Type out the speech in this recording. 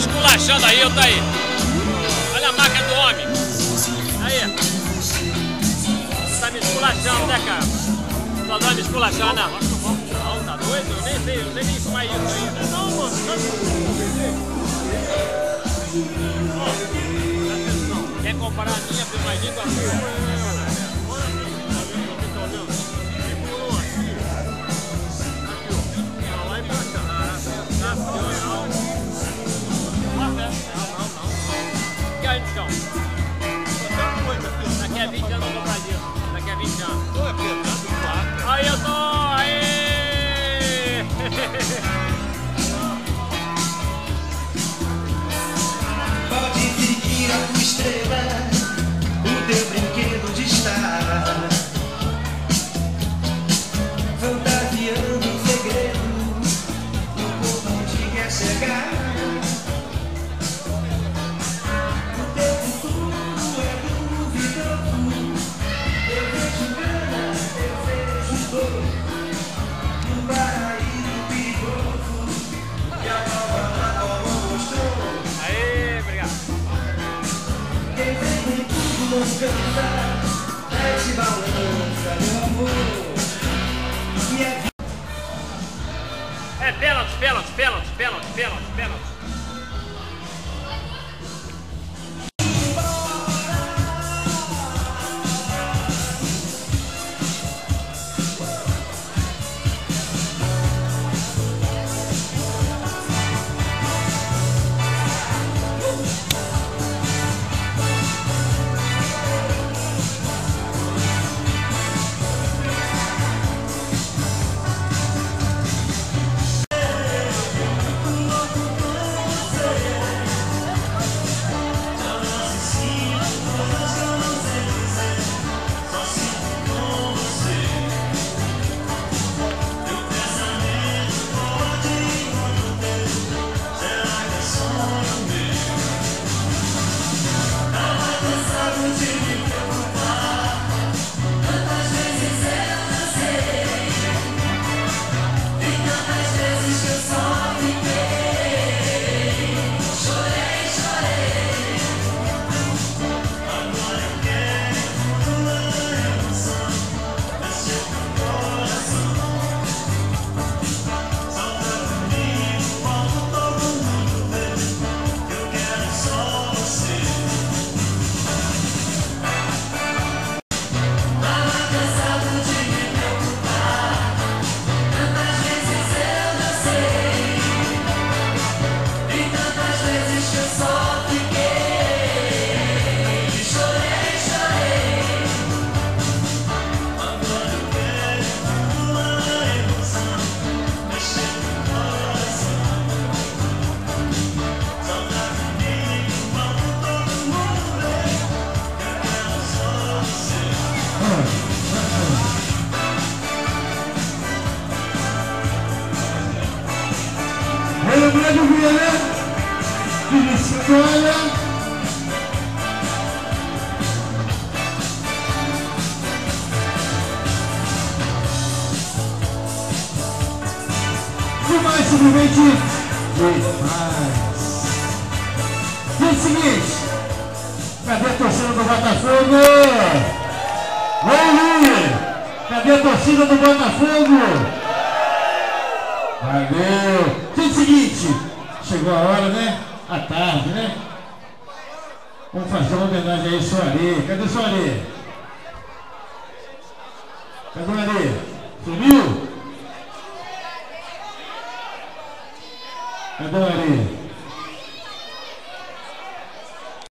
esculachando aí, eu tá aí. Olha a marca do homem. Aí. Tá me esculachando, né, cara? Só dá me esculachando, né? Não, tá doido? Eu nem sei, eu nem sei como é isso ainda. Não, mano. Não. Quer comparar a minha com a sua? Não cansa, mete balança, meu amor. A vida É pênalti, pênalti, pênalti, pênalti, pênalti, pênalti. Lembrando o Viana de Vitória. E mais simplesmente demais. E é o seguinte, cadê a torcida do Botafogo? Oi, cadê a torcida do Botafogo? Valeu! Então é seguinte, chegou a hora, né? À tarde, né? Vamos fazer uma homenagem aí, Soaré. Cadê Soaré? Cadê o? Sumiu? Cadê o?